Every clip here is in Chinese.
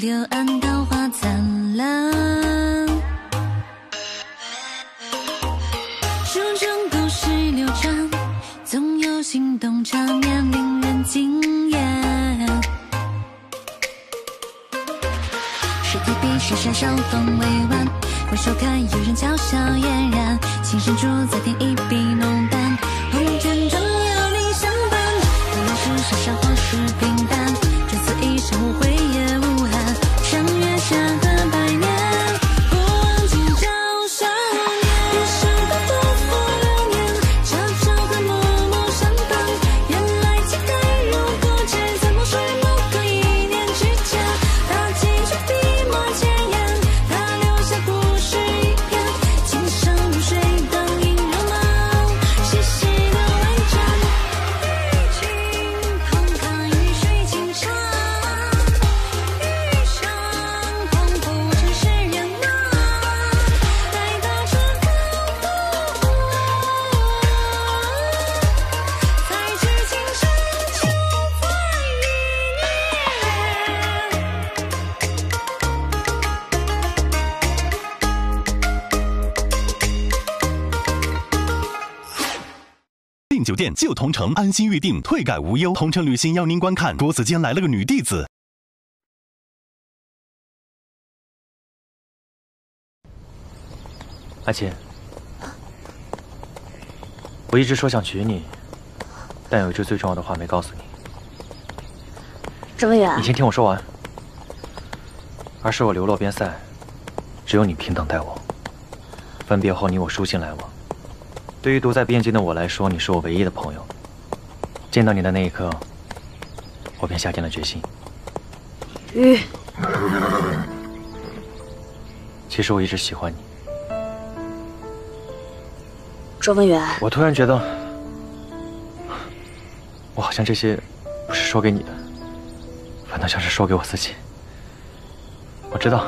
吹开了柳暗酒店就同城，安心预订，退改无忧。同城旅行邀您观看，桌子间来了个女弟子。阿琴，我一直说想娶你，但有一句最重要的话没告诉你。周文远你，先听我说完。而是我流落边塞，只有你平等待我。分别后，你我书信来往。对于独在边境的我来说，你是我唯一的朋友。见到你的那一刻，我便下定了决心。鱼，其实我一直喜欢你。周文远，我突然觉得，我好像这些不是说给你的，反倒像是说给我自己。我知道，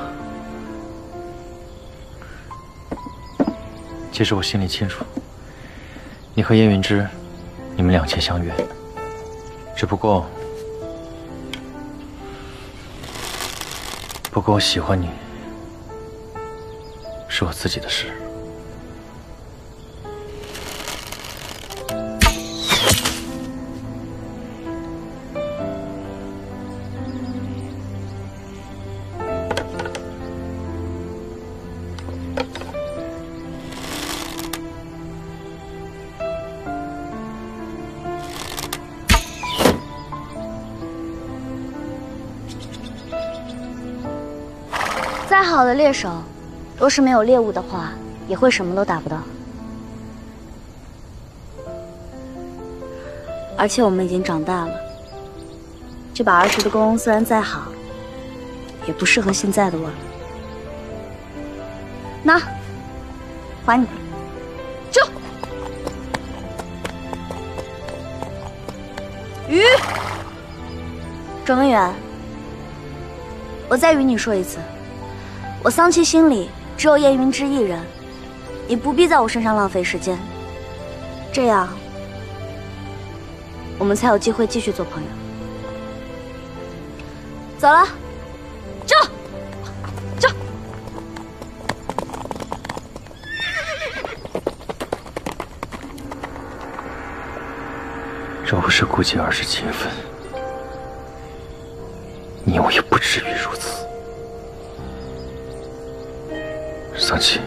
其实我心里清楚，你和叶云之，你们两情相悦，只不过，不过我喜欢你，是我自己的事。好的猎手，若是没有猎物的话，也会什么都打不到。而且我们已经长大了，这把儿时的弓虽然再好，也不适合现在的我了。那，还你。就。鱼。郑文远，我再与你说一次，我桑琪心里只有叶云之一人，你不必在我身上浪费时间，这样我们才有机会继续做朋友。走了，走，走。若不是顾忌，而是情分，你我也不至于如此。桑琪，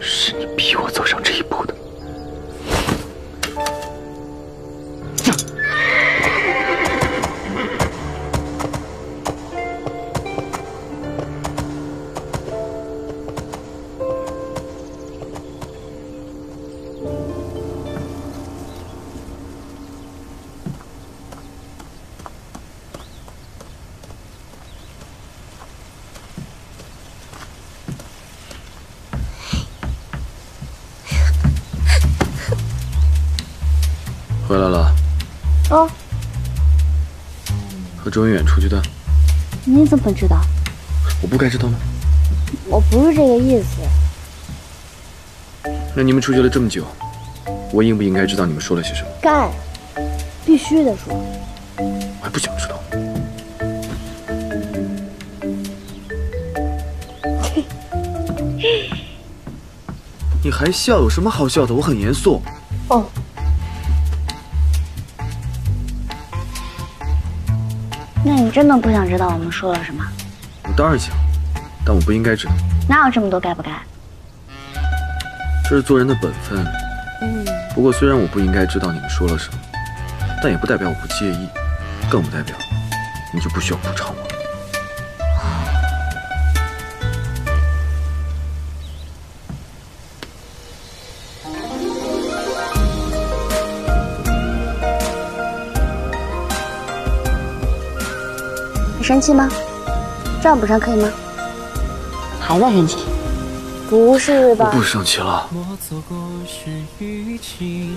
是你逼我走上这一步的。周文远出去的，你怎么知道？我不该知道吗？我不是这个意思。那你们出去了这么久，我应不应该知道你们说了些什么？该，必须得说。我还不想知道。你还笑？有什么好笑的？我很严肃。哦。真的不想知道我们说了什么？我当然想，但我不应该知道。哪有这么多该不该？这是做人的本分。嗯。不过虽然我不应该知道你们说了什么，但也不代表我不介意，更不代表你就不需要补偿我。生气吗？这样补上可以吗？还在生气？不是吧？我不生气了。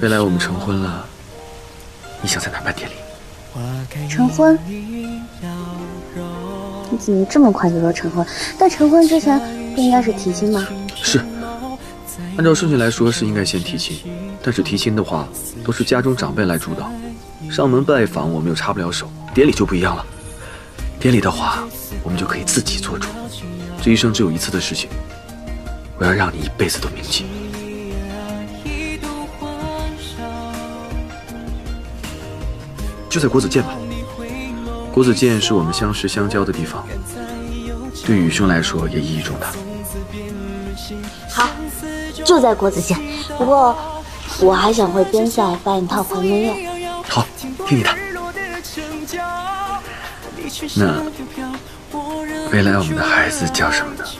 未来我们成婚了，你想在哪办典礼？成婚？你怎么这么快就说成婚？但成婚之前不应该是提亲吗？是，按照顺序来说是应该先提亲，但是提亲的话都是家中长辈来主导，上门拜访我们又插不了手，典礼就不一样了。典礼的话，我们就可以自己做主。这一生只有一次的事情，我要让你一辈子都铭记。就在国子监吧。国子监是我们相识相交的地方，对宇兄来说也意义重大。好，就在国子监。不过，我还想回边塞办一套回门宴。好，听你的。那未来我们的孩子叫什么呢？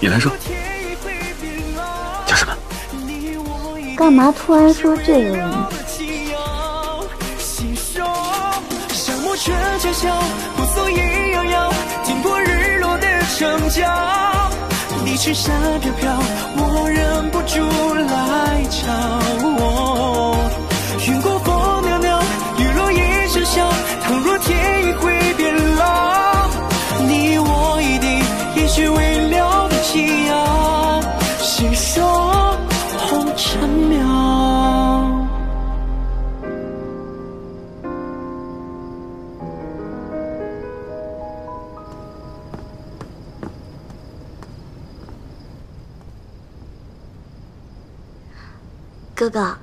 你来说，叫什么？干嘛突然说这个问题？云哥哥。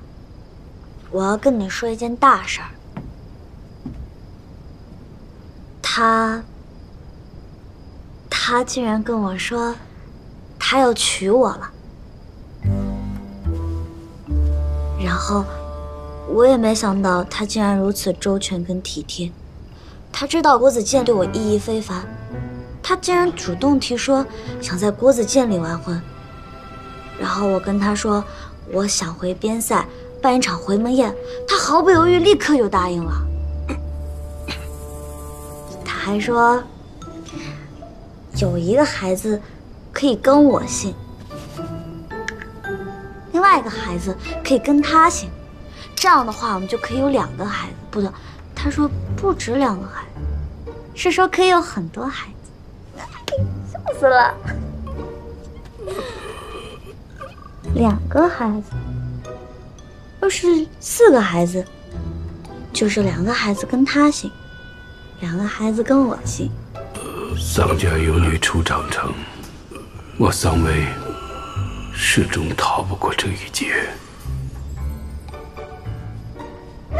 我要跟你说一件大事儿，他，他竟然跟我说，他要娶我了。然后，我也没想到他竟然如此周全跟体贴。他知道郭子健对我意义非凡，他竟然主动提说想在郭子健里完婚。然后我跟他说，我想回边塞。办一场回门宴，他毫不犹豫，立刻就答应了。他还说，有一个孩子可以跟我姓，另外一个孩子可以跟他姓，这样的话我们就可以有两个孩子。不对，他说不止两个孩子，是说可以有很多孩子。笑死了，两个孩子。要是四个孩子，就是两个孩子跟他姓，两个孩子跟我姓。丧家有女初长成，我丧威始终逃不过这一劫。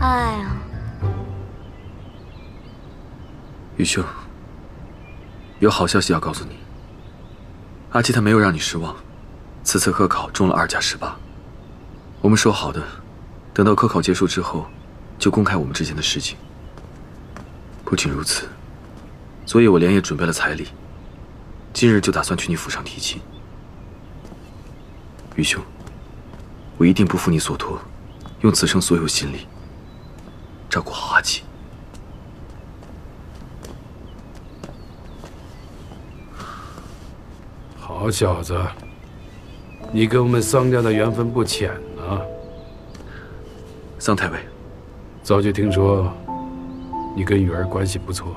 哎呀，宇兄，有好消息要告诉你。阿七他没有让你失望，此次科考中了二甲十八。我们说好的，等到科考结束之后，就公开我们之间的事情。不仅如此，所以我连夜准备了彩礼，今日就打算去你府上提亲。余兄，我一定不负你所托，用此生所有心力照顾好阿七。好小子，你跟我们桑家的缘分不浅。啊，桑太尉，早就听说你跟雨儿关系不错，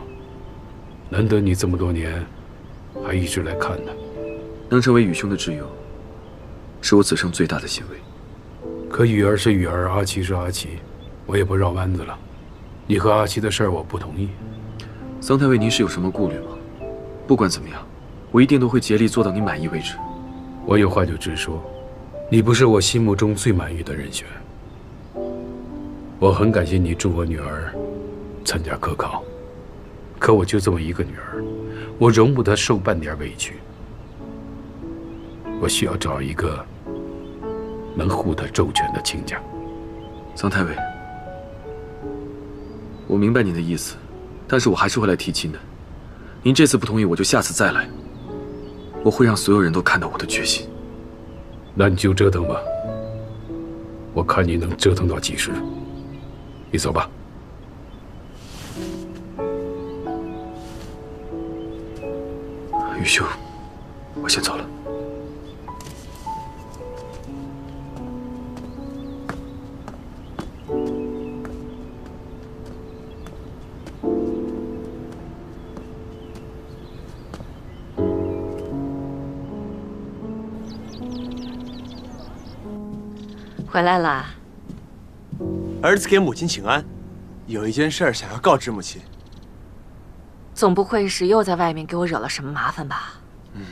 难得你这么多年还一直来看她，能成为雨兄的挚友，是我此生最大的欣慰。可雨儿是雨儿，阿奇是阿奇，我也不绕弯子了。你和阿奇的事儿，我不同意。桑太尉，您是有什么顾虑吗？不管怎么样，我一定都会竭力做到你满意为止。我有话就直说，你不是我心目中最满意的人选。我很感谢你助我女儿参加科考，可我就这么一个女儿，我容不得受半点委屈。我需要找一个能护她周全的亲家。桑太尉，我明白您的意思，但是我还是会来提亲的。您这次不同意，我就下次再来。我会让所有人都看到我的决心。那你就折腾吧，我看你能折腾到几时。你走吧。雨兄，我先走了。回来了，儿子给母亲请安，有一件事儿想要告知母亲。总不会是又在外面给我惹了什么麻烦吧？嗯。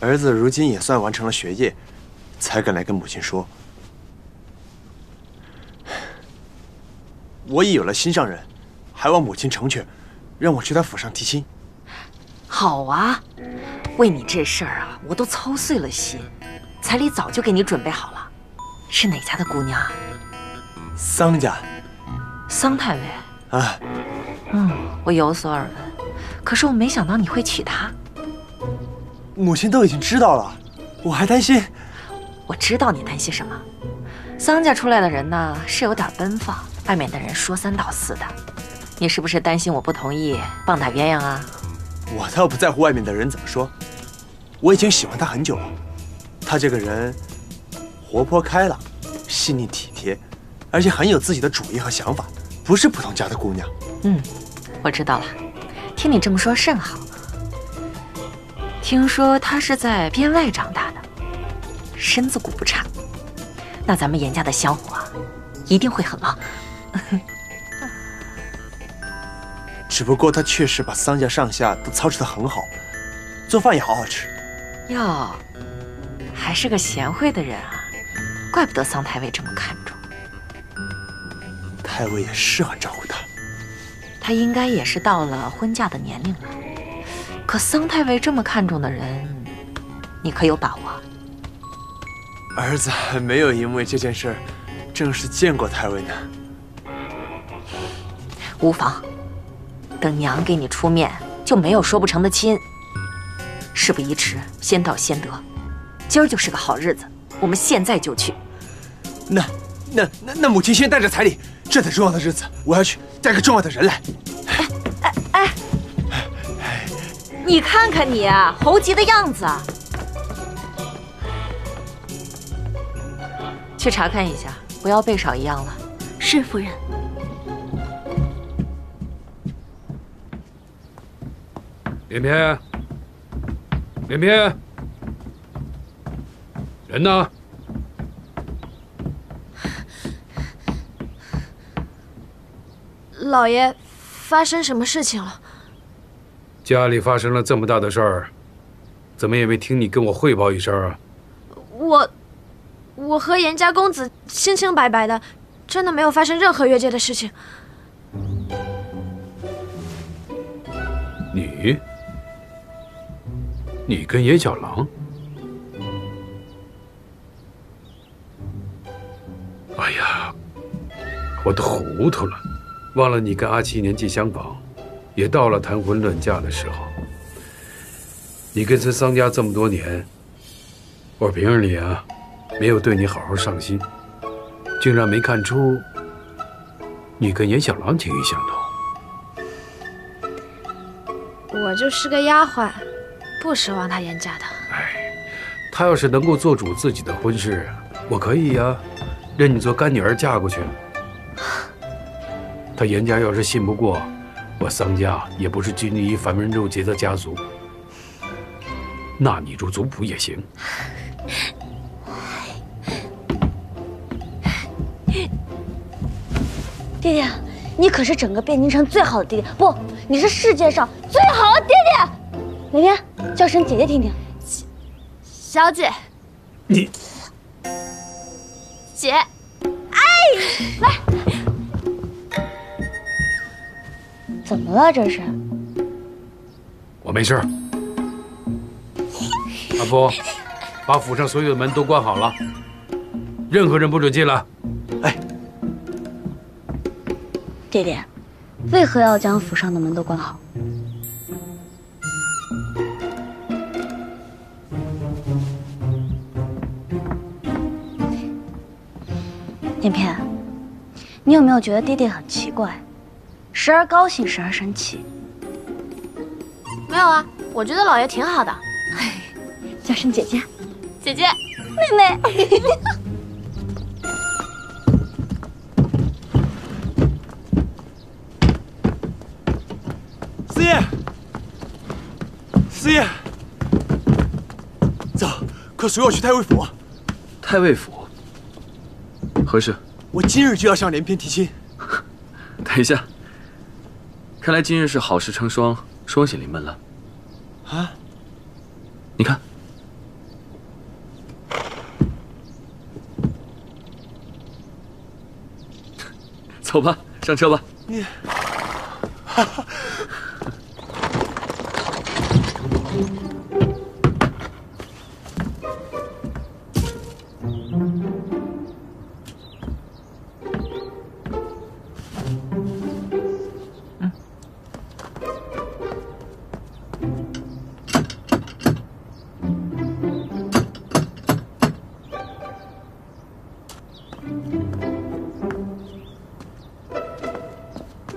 儿子如今也算完成了学业，才敢来跟母亲说。我已有了心上人，还望母亲成全，让我去他府上提亲。好啊，为你这事儿啊，我都操碎了心，彩礼早就给你准备好了。是哪家的姑娘？桑家。桑太尉。啊。嗯，我有所耳闻，可是我没想到你会娶她。母亲都已经知道了，我还担心。我知道你担心什么。桑家出来的人呢，是有点奔放，外面的人说三道四的。你是不是担心我不同意，棒打鸳鸯啊？我倒不在乎外面的人怎么说，我已经喜欢他很久了。他这个人活泼开朗、细腻体贴，而且很有自己的主意和想法，不是普通家的姑娘。嗯，我知道了。听你这么说甚好。听说他是在边外长大的，身子骨不差。那咱们严家的香火啊，一定会很旺。只不过他确实把桑家上下都操持得很好，做饭也好好吃。哟，还是个贤惠的人啊，怪不得桑太尉这么看重。太尉也是很照顾他。他应该也是到了婚嫁的年龄了。可桑太尉这么看重的人，你可有把握？儿子还没有因为这件事正式见过太尉呢。无妨，等娘给你出面，就没有说不成的亲。事不宜迟，先到先得。今儿就是个好日子，我们现在就去。那、那、那、那母亲先带着彩礼，这才重要的日子，我要去带个重要的人来。哎哎哎！你看看你猴急的样子。去查看一下，不要被少一样了。是夫人。翩翩，翩翩，人呢？老爷，发生什么事情了？家里发生了这么大的事儿，怎么也没听你跟我汇报一声啊？我。我和严家公子清清白白的，真的没有发生任何越界的事情。你，你跟严小郎？哎呀，我都糊涂了，忘了你跟阿七年纪相仿，也到了谈婚论嫁的时候。你跟随桑家这么多年，我平日里啊。没有对你好好上心，竟然没看出你跟严小郎情谊相投。我就是个丫鬟，不奢望他严家的。哎，他要是能够做主自己的婚事，我可以呀，认你做干女儿嫁过去。他严家要是信不过，我桑家也不是拘泥于繁文缛节的家族，纳你入族谱也行。爹爹，你可是整个汴京城最好的爹爹，不，你是世界上最好的爹爹。哪天叫声姐姐听听。小姐，你姐，哎，来，怎么了这是？我没事儿。阿福，把府上所有的门都关好了，任何人不准进来。哎，爹爹，为何要将府上的门都关好？片片，你有没有觉得弟弟很奇怪，时而高兴，时而生气？没有啊，我觉得老爷挺好的。叫声姐姐，姐姐，妹妹。四爷，四爷，走，快随我去太尉府。太尉府，何事？我今日就要向连篇提亲。等一下，看来今日是好事成双，双喜临门了。啊？你看，走吧，上车吧。你，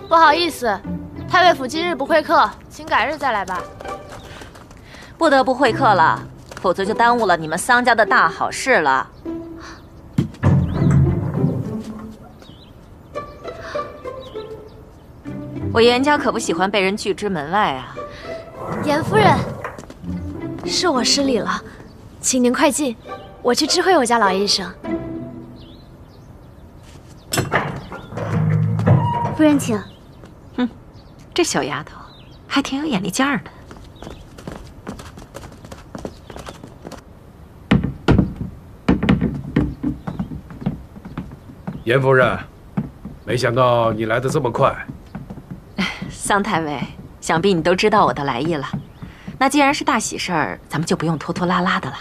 不好意思，太尉府今日不会客，请改日再来吧。不得不会客了，否则就耽误了你们桑家的大好事了。我严家可不喜欢被人拒之门外啊！严夫人，是我失礼了，请您快进，我去知会我家老爷一夫人请。哼，这小丫头还挺有眼力劲儿的。严夫人，没想到你来的这么快。桑太尉，想必你都知道我的来意了。那既然是大喜事儿，咱们就不用拖拖拉拉的了。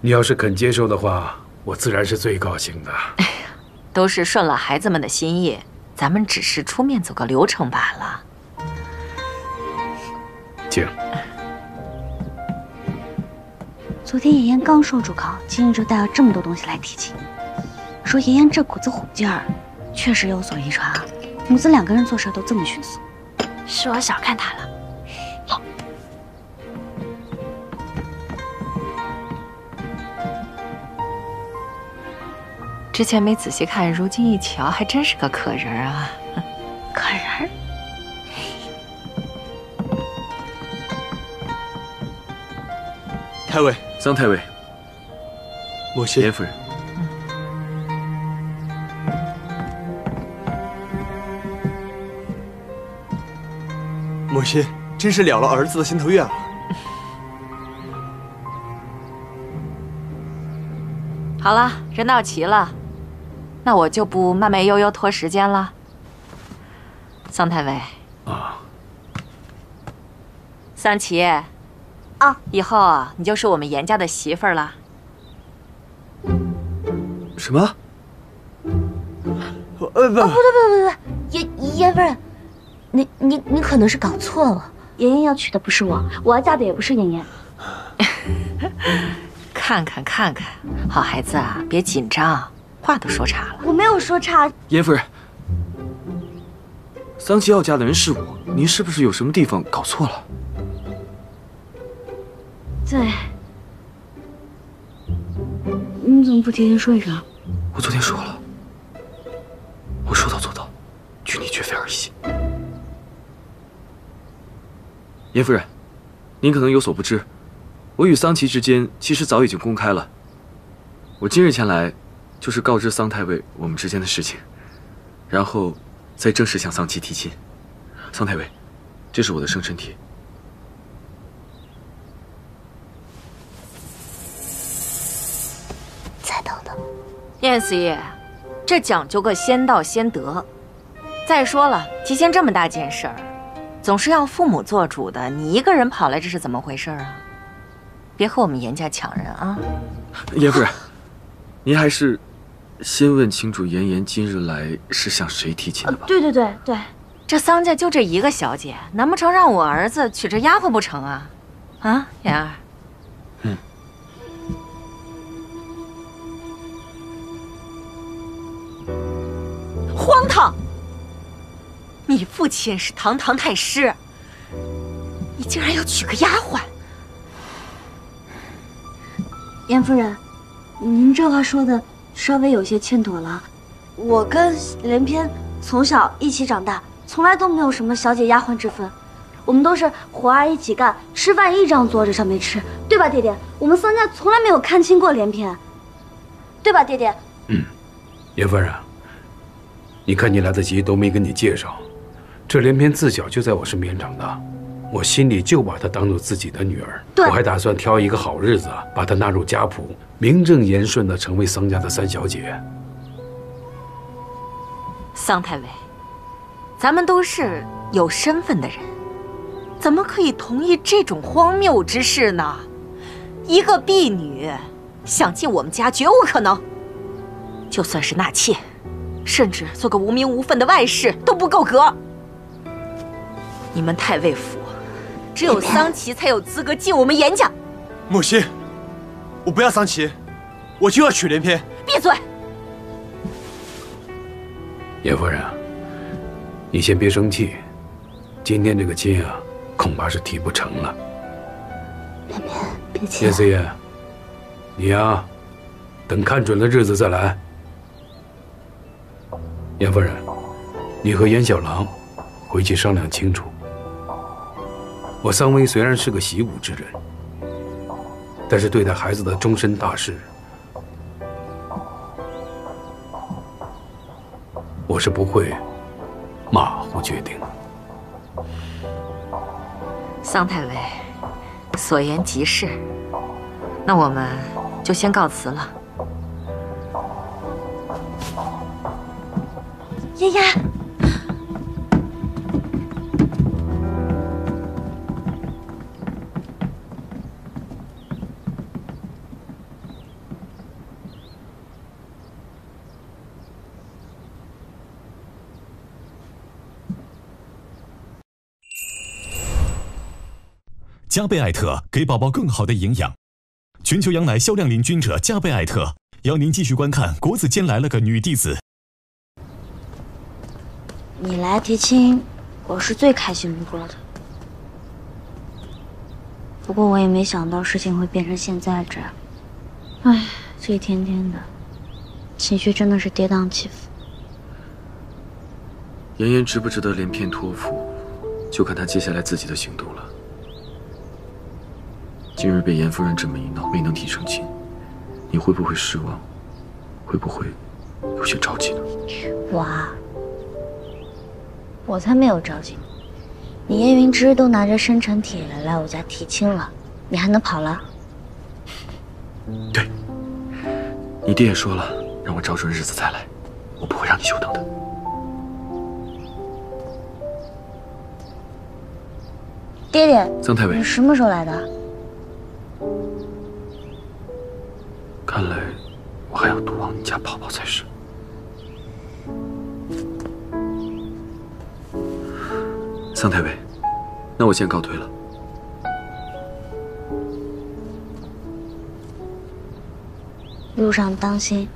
你要是肯接受的话，我自然是最高兴的。哎 呀都是顺了孩子们的心意，咱们只是出面走个流程罢了。请。昨天妍妍刚说住考，今日就带了这么多东西来提亲，说妍妍这股子虎劲儿，确实有所遗传啊。母子两个人做事都这么迅速，是我小看她了。之前没仔细看，如今一瞧，还真是个可人啊！可人儿？太尉，桑太尉，母亲，严夫人，母亲真是了了儿子的心头愿了。好了，人到齐了，那我就不慢慢悠悠拖时间了。桑太尉，啊，桑琪，啊，以后啊，你就是我们严家的媳妇儿了。什么？呃，不，不对不对不对，严严夫人，你你你可能是搞错了，妍妍要娶的不是我，我要嫁的也不是妍妍。看看看看，好孩子啊，别紧张，话都说岔了。我没有说岔，严夫人，桑琪要嫁的人是我，您是不是有什么地方搞错了？在，你怎么不提前说一声？我昨天说了，我说到做到，娶你。绝非儿戏。严夫人，您可能有所不知，我与桑琪之间其实早已经公开了。我今日前来，就是告知桑太尉我们之间的事情，然后再正式向桑琪提亲。桑太尉，这是我的生辰帖。再等等，燕四爷，这讲究个先到先得。再说了，提亲这么大件事儿，总是要父母做主的。你一个人跑来，这是怎么回事啊？别和我们严家抢人啊！严夫人，您还是先问清楚妍妍今日来是向谁提亲的吧。对对对对，这桑家就这一个小姐，难不成让我儿子娶这丫鬟不成啊？啊，妍儿，嗯荒唐！你父亲是堂堂太师，你竟然要娶个丫鬟！严夫人，您这话说的稍微有些欠妥了。我跟连篇从小一起长大，从来都没有什么小姐丫鬟之分，我们都是活儿一起干，吃饭一张桌子上面吃，对吧，爹爹？我们桑家从来没有看轻过连篇，对吧，爹爹？嗯严夫人，你看你来得及，都没跟你介绍，这连篇自小就在我身边长大，我心里就把她当做自己的女儿。对我还打算挑一个好日子，把她纳入家谱，名正言顺的成为桑家的三小姐。桑太尉，咱们都是有身份的人，怎么可以同意这种荒谬之事呢？一个婢女想进我们家，绝无可能。就算是纳妾，甚至做个无名无份的外室都不够格。你们太尉府，只有桑琪才有资格进我们严家。母亲，我不要桑琪，我就要娶连篇。闭嘴！严夫人，你先别生气，今天这个亲啊，恐怕是提不成了。连篇，别急严四爷，你呀、等看准了日子再来。严夫人，你和严小郎回去商量清楚。我桑威虽然是个习武之人，但是对待孩子的终身大事，我是不会马虎决定的。桑太尉，所言极是。那我们就先告辞了。丫丫，加倍艾特给宝宝更好的营养。全球羊奶销量领军者加倍艾特，邀您继续观看《国子监来了个女弟子》。你来提亲，我是最开心不过的。不过我也没想到事情会变成现在这样。唉，这一天天的，情绪真的是跌宕起伏。妍妍值不值得连篇托付，就看她接下来自己的行动了。今日被严夫人这么一闹，没能提成亲，你会不会失望？会不会有些着急呢？我啊，我才没有着急呢。你燕云芝都拿着生辰帖来来我家提亲了，你还能跑了？对，你爹也说了，让我找准日子再来，我不会让你久等的。爹爹，曾太尉你什么时候来的？看来我还要多往你家跑跑才是。桑太尉，那我先告退了。路上当心。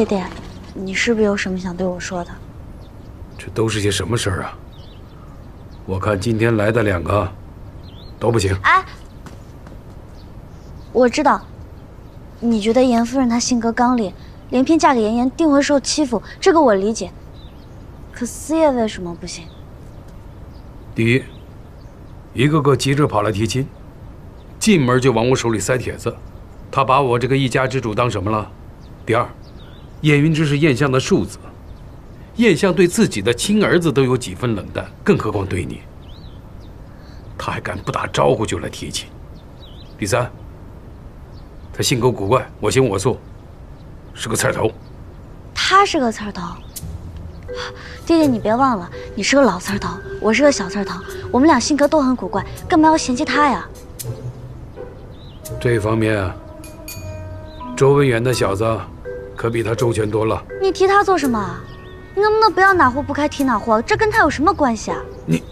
爹爹，你是不是有什么想对我说的？这都是些什么事儿啊？我看今天来的两个都不行。哎，我知道，你觉得严夫人她性格刚烈，连篇嫁给严颜定会受欺负，这个我理解。可思夜为什么不行？第一，一个个急着跑来提亲，进门就往我手里塞帖子，他把我这个一家之主当什么了？第二，燕云之是燕相的庶子，燕相对自己的亲儿子都有几分冷淡，更何况对你？他还敢不打招呼就来提亲。第三，他性格古怪，我行我素，是个刺儿头。他是个刺儿头。爹爹，你别忘了，你是个老刺儿头，我是个小刺儿头，我们俩性格都很古怪，干嘛要嫌弃他呀？这方面啊，周文远那小子可比他周全多了。你提他做什么啊？你能不能不要哪壶不开提哪壶？这跟他有什么关系啊？你，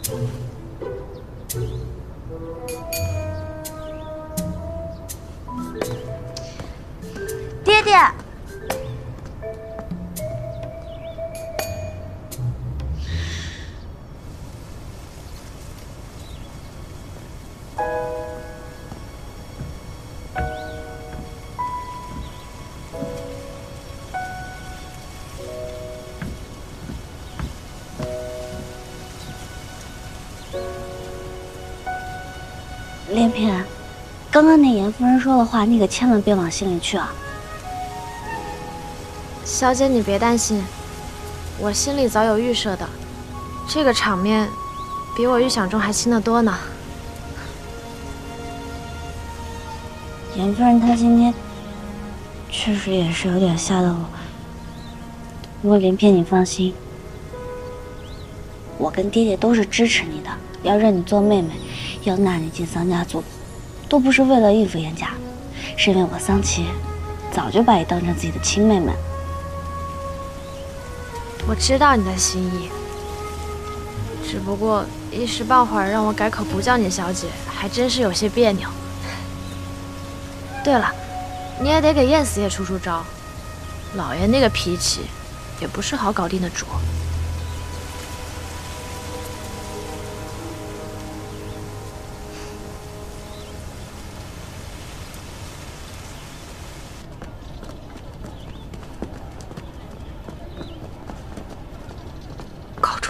爹爹。说的话，你可千万别往心里去啊！小姐，你别担心，我心里早有预设的，这个场面比我预想中还轻得多呢。严夫人她今天确实也是有点吓到我，不过林片你放心，我跟爹爹都是支持你的，要认你做妹妹。要纳你进桑家族，都不是为了应付严家，是因为我桑琪早就把你当成自己的亲妹妹。我知道你的心意，只不过一时半会儿让我改口不叫你小姐，还真是有些别扭。对了，你也得给燕四爷出出招，老爷那个脾气，也不是好搞定的主。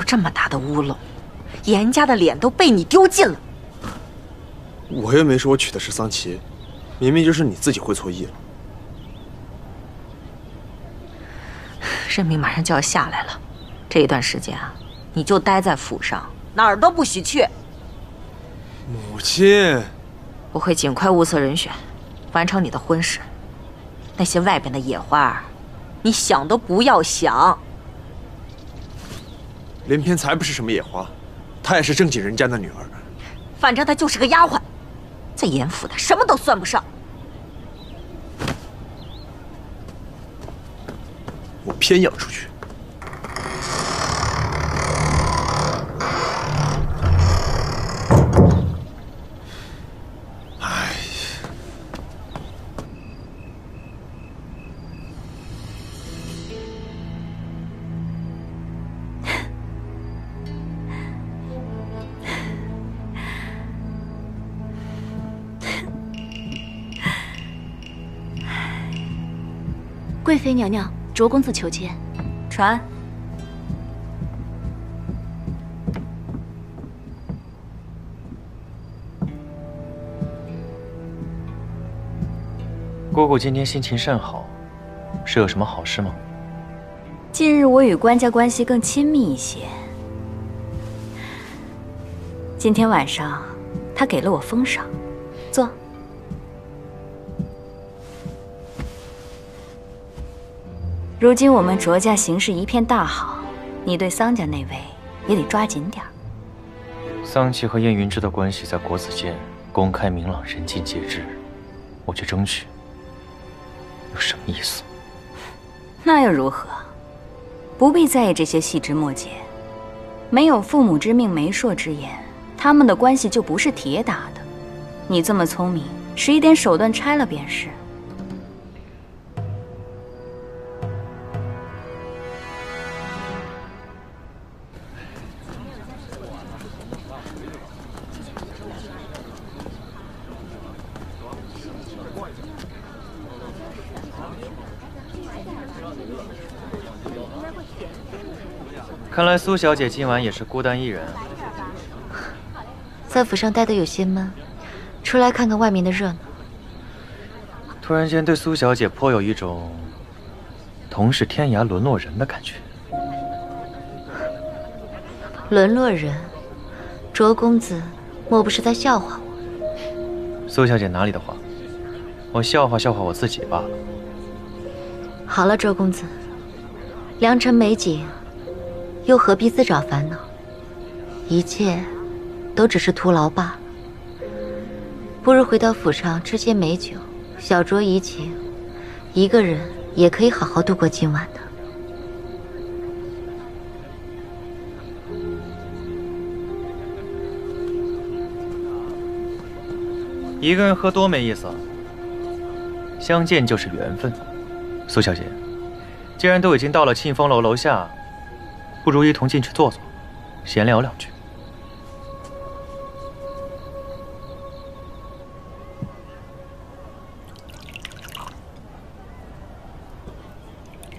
这么大的乌龙，严家的脸都被你丢尽了。我又没说我娶的是桑琪，明明就是你自己会错意了。任命马上就要下来了，这一段时间啊，你就待在府上，哪儿都不许去。母亲，我会尽快物色人选，完成你的婚事。那些外边的野花，你想都不要想。连篇才不是什么野花，她也是正经人家的女儿。反正她就是个丫鬟，在严府她什么都算不上。我偏要出去。贵妃娘娘，卓公子求见。传。姑姑今天心情甚好，是有什么好事吗？近日我与官家关系更亲密一些。今天晚上，他给了我封赏，如今我们卓家形势一片大好，你对桑家那位也得抓紧点儿。桑琪和燕云芝的关系在国子监公开明朗，人尽皆知，我去争取，有什么意思？那又如何？不必在意这些细枝末节。没有父母之命、媒妁之言，他们的关系就不是铁打的。你这么聪明，使一点手段拆了便是。看来苏小姐今晚也是孤单一人。在府上待得有些闷，出来看看外面的热闹。突然间对苏小姐颇有一种同是天涯沦落人的感觉。沦落人，卓公子，莫不是在笑话我？苏小姐哪里的话，我笑话笑话我自己罢了。好了，卓公子，良辰美景，又何必自找烦恼？一切都只是徒劳罢了。不如回到府上吃些美酒，小酌怡情，一个人也可以好好度过今晚的。一个人喝多没意思。相见就是缘分，苏小姐，既然都已经到了庆丰楼楼下，不如一同进去坐坐，闲聊两句。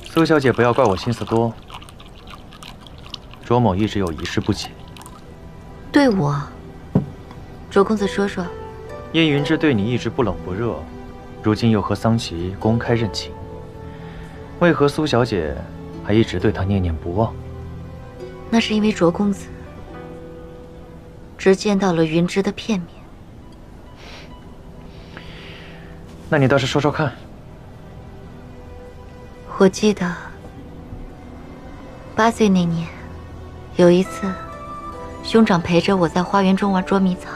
苏小姐，不要怪我心思多。卓某一直有一事不解。对我，卓公子说说。燕云之对你一直不冷不热，如今又和桑琪公开认亲，为何苏小姐还一直对他念念不忘？那是因为卓公子只见到了云芝的片面。那你倒是说说看。我记得八岁那年，有一次，兄长陪着我在花园中玩捉迷藏。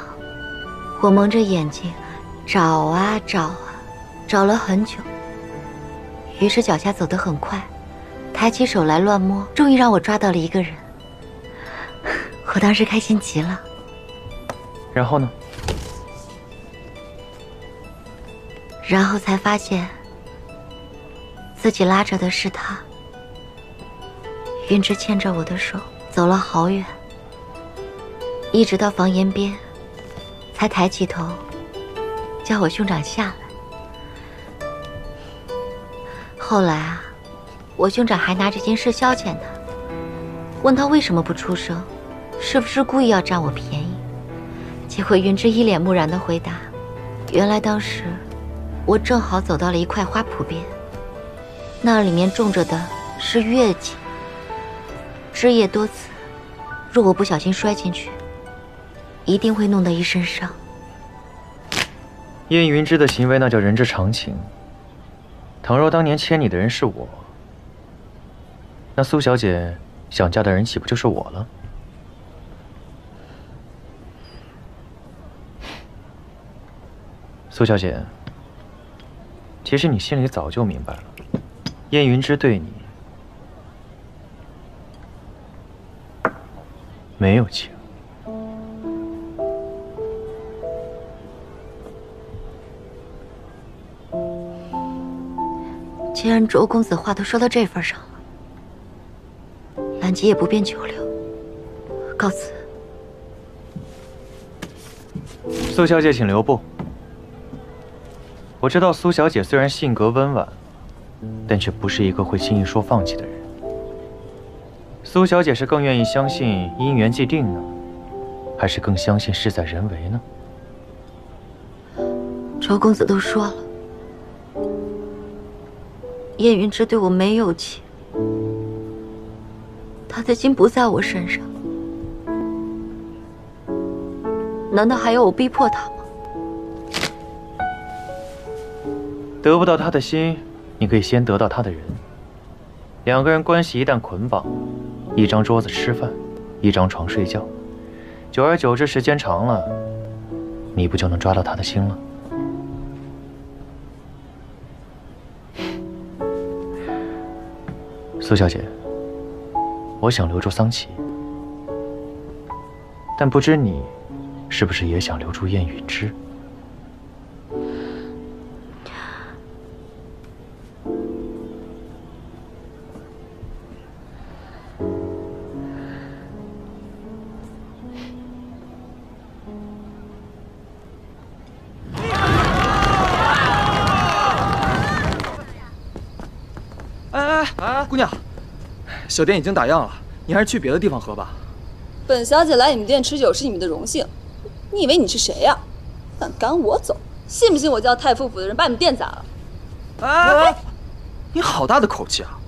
我蒙着眼睛，找啊找啊，找了很久。于是脚下走得很快，抬起手来乱摸，终于让我抓到了一个人。我当时开心极了。然后呢？然后才发现，自己拉着的是他。云芝牵着我的手走了好远，一直到房檐边。才抬起头，叫我兄长下来。后来啊，我兄长还拿这件事消遣他，问他为什么不出声，是不是故意要占我便宜？结果云芝一脸木然的回答：“原来当时我正好走到了一块花圃边，那里面种着的是月季，枝叶多刺，若我不小心摔进去。”一定会弄得一身伤。燕云之的行为那叫人之常情。倘若当年牵你的人是我，那苏小姐想嫁的人岂不就是我了？苏小姐，其实你心里早就明白了，燕云之对你没有情。既然卓公子话都说到这份上了，兰吉也不便久留，告辞。苏小姐，请留步。我知道苏小姐虽然性格温婉，但却不是一个会轻易说放弃的人。苏小姐是更愿意相信姻缘既定呢，还是更相信事在人为呢？周公子都说了。燕云之对我没有情，他的心不在我身上，难道还要我逼迫他吗？得不到他的心，你可以先得到他的人。两个人关系一旦捆绑，一张桌子吃饭，一张床睡觉，久而久之，时间长了，你不就能抓到他的心了？苏小姐，我想留住桑琪，但不知你是不是也想留住燕雨之？小店已经打烊了，你还是去别的地方喝吧。本小姐来你们店吃酒是你们的荣幸，你以为你是谁呀？敢赶我走，信不信我叫太傅府的人把你们店砸了？哎，你好大的口气啊！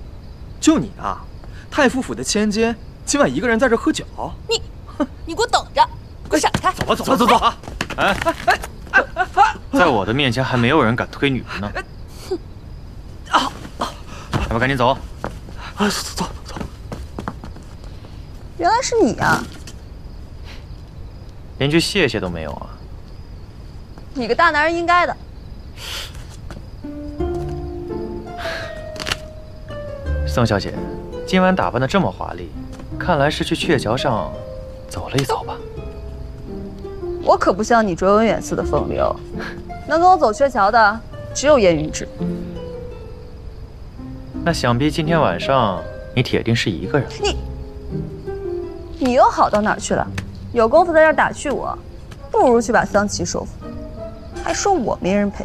就你啊，太傅府的千金，今晚一个人在这喝酒？你，你给我等着，给我闪开！走吧，走吧，走走啊！哎哎哎，在我的面前还没有人敢推女人呢。哼啊！啊！咱们赶紧走？啊，走走走！是你啊！连句谢谢都没有啊！你个大男人应该的。宋小姐，今晚打扮的这么华丽，看来是去鹊桥上走了一遭吧？我可不像你卓文远似的风流，能跟我走鹊桥的只有燕云志。那想必今天晚上你铁定是一个人。你，你又好到哪儿去了？有功夫在这儿打趣我，不如去把桑琪收服。还说我没人陪，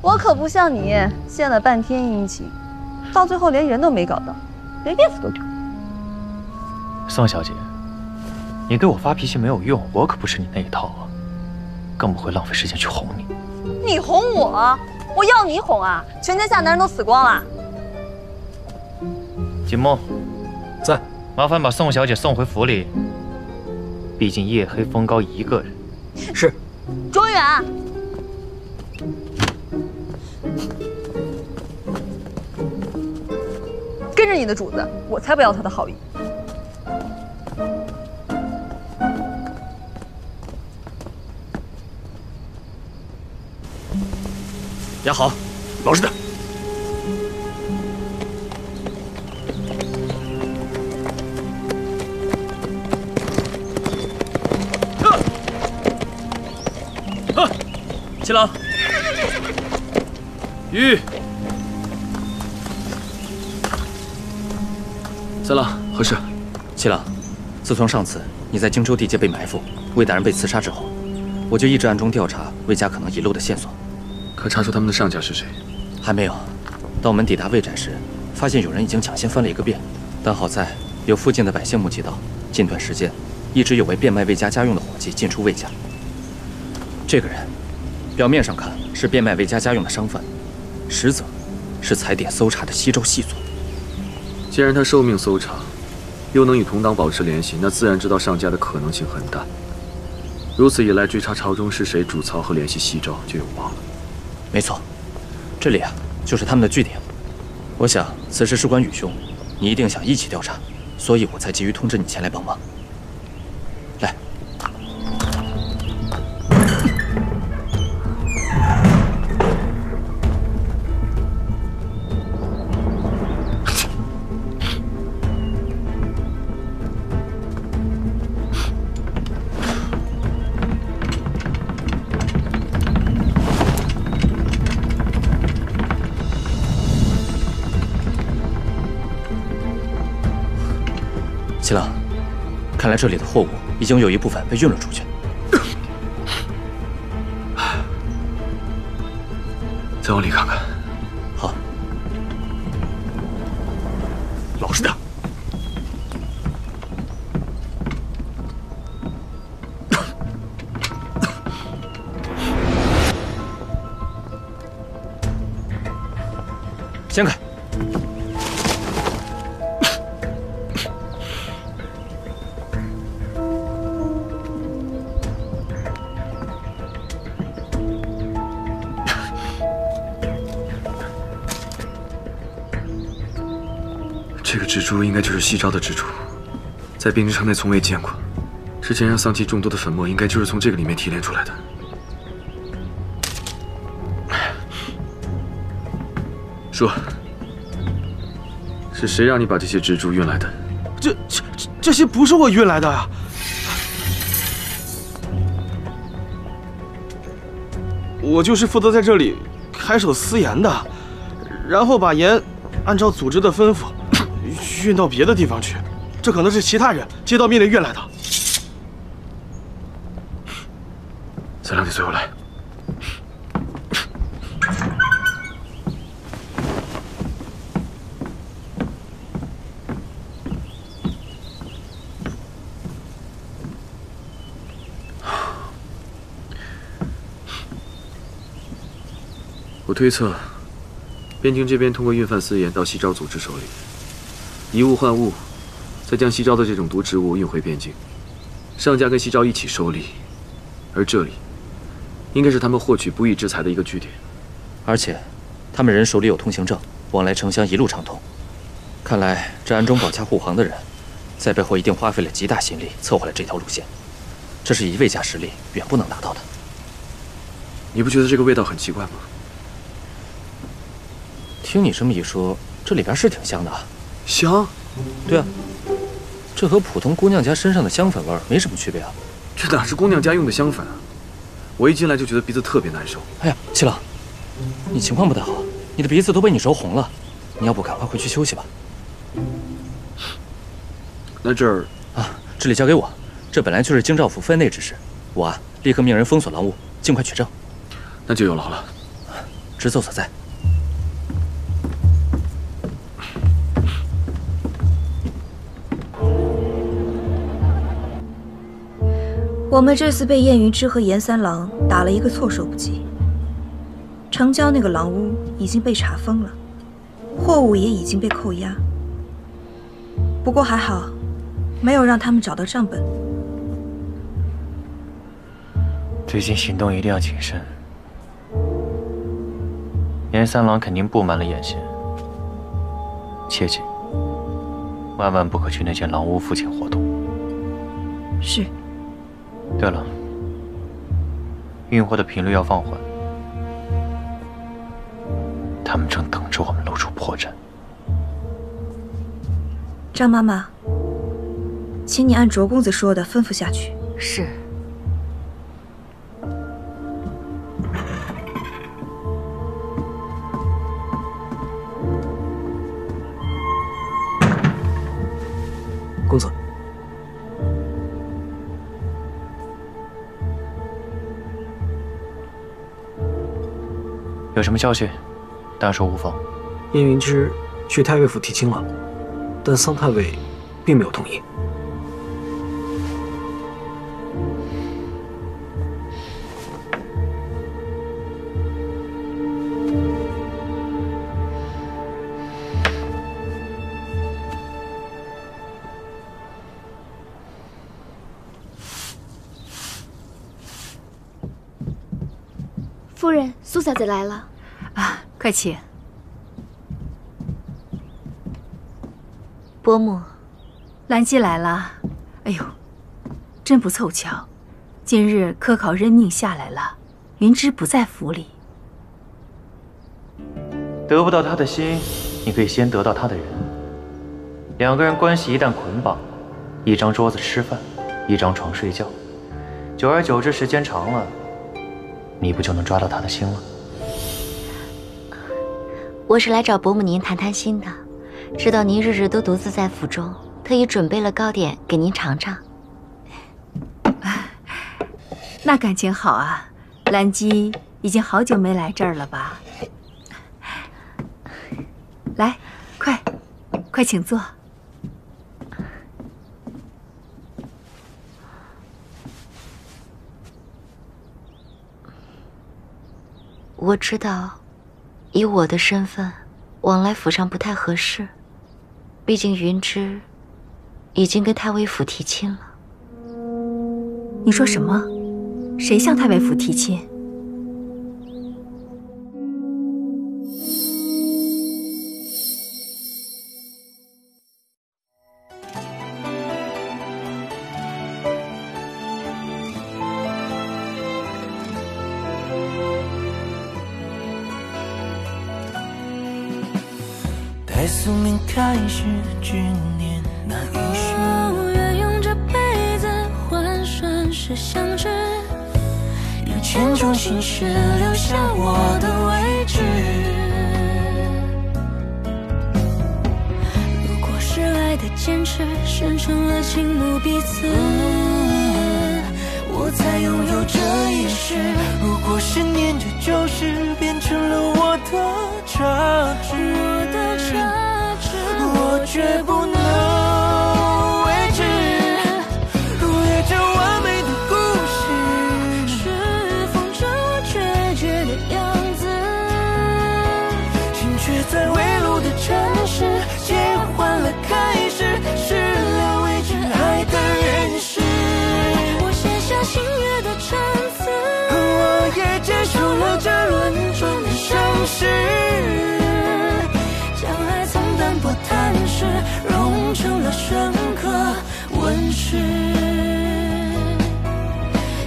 我可不像你献了半天殷勤，到最后连人都没搞到，连面子都丢。宋小姐，你对我发脾气没有用，我可不是你那一套啊，更不会浪费时间去哄你。你哄我？我要你哄啊？全天下男人都死光了？锦梦，在，麻烦把宋小姐送回府里。毕竟夜黑风高一个人。是。卓远，跟着你的主子，我才不要他的好意。压好，老实点。七郎，玉，三郎，何事？七郎，自从上次你在荆州地界被埋伏，魏大人被刺杀之后，我就一直暗中调查魏家可能遗漏的线索。可查出他们的上家是谁？还没有。当我们抵达魏宅时，发现有人已经抢先翻了一个遍，但好在有附近的百姓目击到，近段时间一直有位变卖魏家家用的伙计进出魏家。这个人。表面上看是变卖魏家家用的商贩，实则是踩点搜查的西周细作。既然他受命搜查，又能与同党保持联系，那自然知道上家的可能性很大。如此一来，追查朝中是谁主操和联系西周就有望了。没错，这里啊就是他们的据点。我想此事事关宇兄，你一定想一起调查，所以我才急于通知你前来帮忙。这里的货物已经有一部分被运了出去。再往里看看。蛛应该就是西昭的蜘蛛，在冰之城内从未见过。之前让丧气众多的粉末，应该就是从这个里面提炼出来的。说，是谁让你把这些蜘蛛运来的？这、这、这些不是我运来的啊！我就是负责在这里看守私盐的，然后把盐按照组织的吩咐。运到别的地方去，这可能是其他人接到命令运来的。三郎，你随我来。我推测边境这边通过运贩私盐到西昭组织手里。以物换物，再将西昭的这种毒植物运回边境，上家跟西昭一起收利，而这里应该是他们获取不义之财的一个据点。而且，他们人手里有通行证，往来城乡一路畅通。看来这暗中保驾护航的人，在背后一定花费了极大心力策划了这条路线。这是一位家实力远不能达到的。你不觉得这个味道很奇怪吗？听你这么一说，这里边是挺香的。香？对啊，这和普通姑娘家身上的香粉味儿没什么区别啊。这哪是姑娘家用的香粉啊？我一进来就觉得鼻子特别难受。哎呀，七郎，你情况不太好，你的鼻子都被你揉红了，你要不赶快回去休息吧。那这儿啊，这里交给我，这本来就是京兆府分内之事，我啊立刻命人封锁狼屋，尽快取证。那就有劳了。职责所在。我们这次被燕云之和严三郎打了一个措手不及。城郊那个狼屋已经被查封了，货物也已经被扣押。不过还好，没有让他们找到账本。最近行动一定要谨慎。严三郎肯定布满了眼线，切记，万万不可去那间狼屋附近活动。是。对了，运货的频率要放缓，他们正等着我们露出破绽。张妈妈，请你按卓公子说的吩咐下去。是。有什么消息？但说无妨。燕云之去太尉府提亲了，但桑太尉并没有同意。小姐来了。啊，快请。伯母，兰姬来了。哎呦，真不凑巧，今日科考任命下来了，云芝不在府里。得不到他的心，你可以先得到他的人。两个人关系一旦捆绑，一张桌子吃饭，一张床睡觉，久而久之，时间长了。你不就能抓到他的心了？我是来找伯母您谈谈心的，知道您日日都独自在府中，特意准备了糕点给您尝尝。那感情好啊，兰姬已经好久没来这儿了吧？来，快，快请坐。我知道，以我的身份，往来府上不太合适。毕竟云芝已经跟太尉府提亲了。你说什么？谁向太尉府提亲？待宿命开始执念那一瞬，愿用这辈子换瞬时相知，有千种心事留下我的位置。如果是爱的坚持，生成了倾慕彼此，我才拥有这一世。如果是念着旧事，变成了我的差距，我，绝不能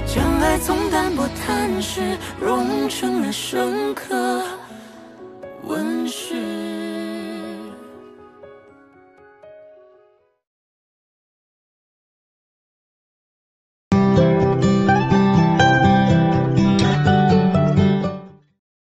将爱从淡薄、坦实，融成了深刻。